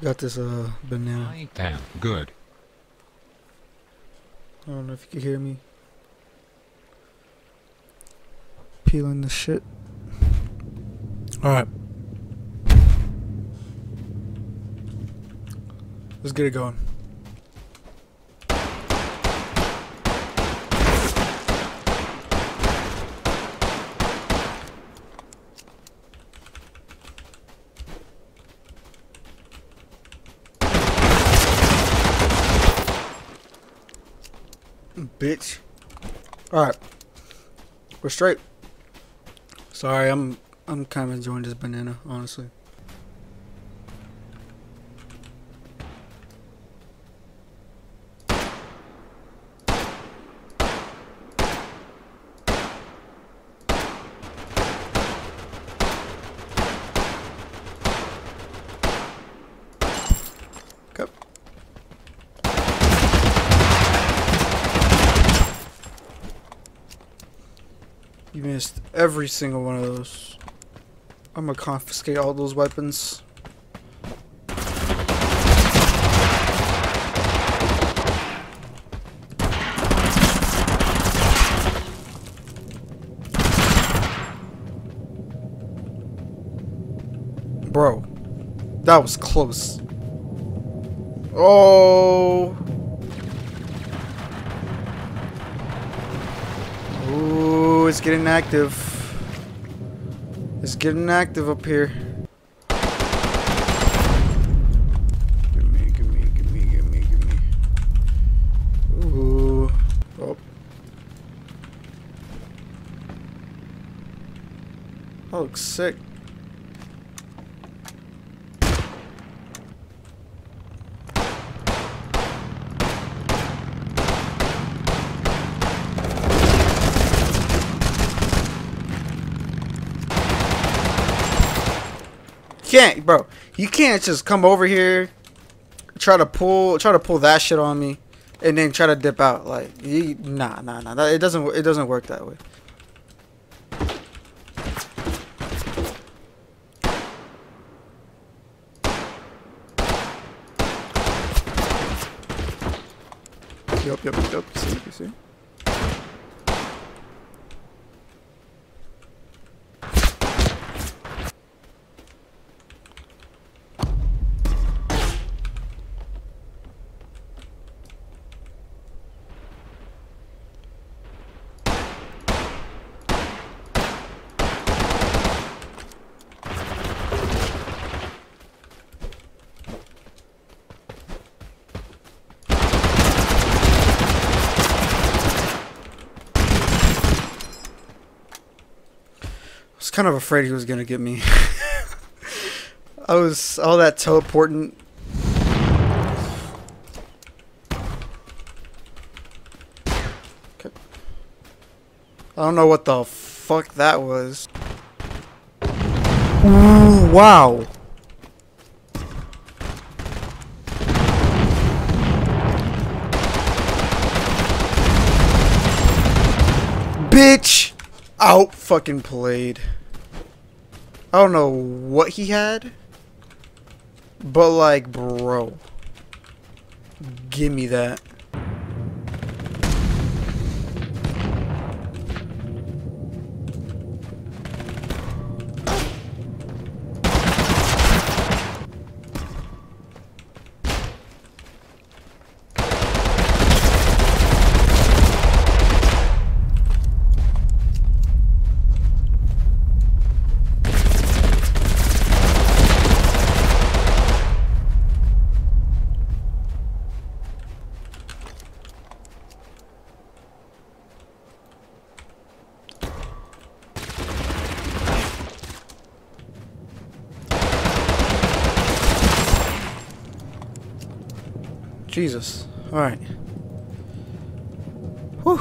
Got this uh banana. I am good. I don't know if you can hear me. Peeling the shit. Alright. Let's get it going. Bitch. Alright. We're straight. Sorry, I'm I'm kind of enjoying this banana, honestly. You missed every single one of those. I'm gonna confiscate all those weapons. Bro, that was close. Oh. Ooh, it's getting active. It's getting active up here. Give me, give me, give me, give me, give me. Ooh. Oh. That looks sick. Can't, bro. You can't just come over here, try to pull, try to pull that shit on me, and then try to dip out. Like, you, nah, nah, nah. That, it doesn't, it doesn't work that way. Yup, yup, yup. See, see. Kind of afraid he was gonna get me. I was all that teleporting. Okay. I don't know what the fuck that was. Ooh, wow. Bitch! out fucking played. I don't know what he had, but like, bro, give me that. Jesus. Alright. Whew.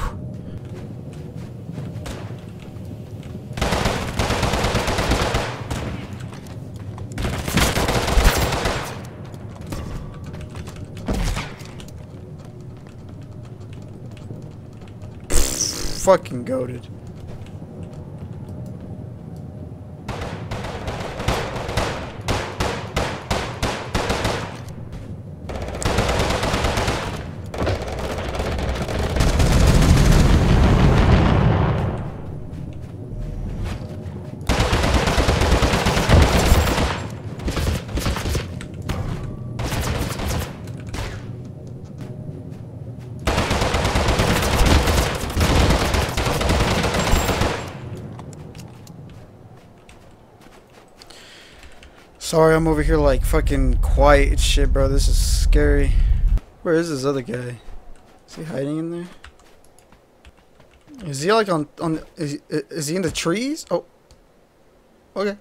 Fucking goaded. Sorry, I'm over here like fucking quiet shit, bro. This is scary. Where is this other guy? Is he hiding in there? Is he like on on? Is is he in the trees? Oh, okay.